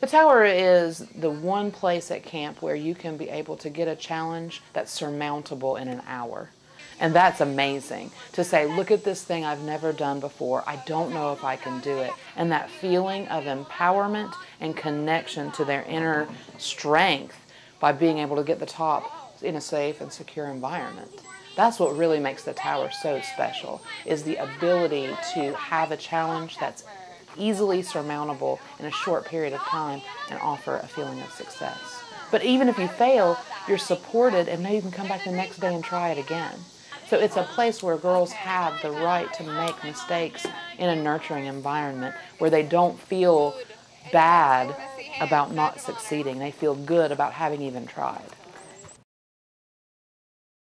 The tower is the one place at camp where you can be able to get a challenge that's surmountable in an hour. And that's amazing to say, look at this thing I've never done before. I don't know if I can do it. And that feeling of empowerment and connection to their inner strength by being able to get the top in a safe and secure environment. That's what really makes the tower so special is the ability to have a challenge that's easily surmountable in a short period of time and offer a feeling of success. But even if you fail, you're supported and now you can come back the next day and try it again. So it's a place where girls have the right to make mistakes in a nurturing environment where they don't feel bad about not succeeding. They feel good about having even tried.